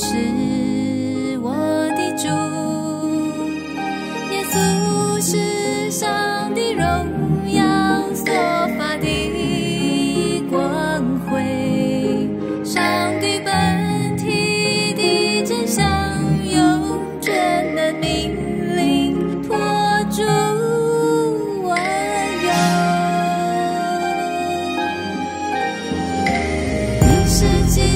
是我的主耶稣是上帝荣耀所发的光辉上帝本体的真相有眷难命令托除万有世界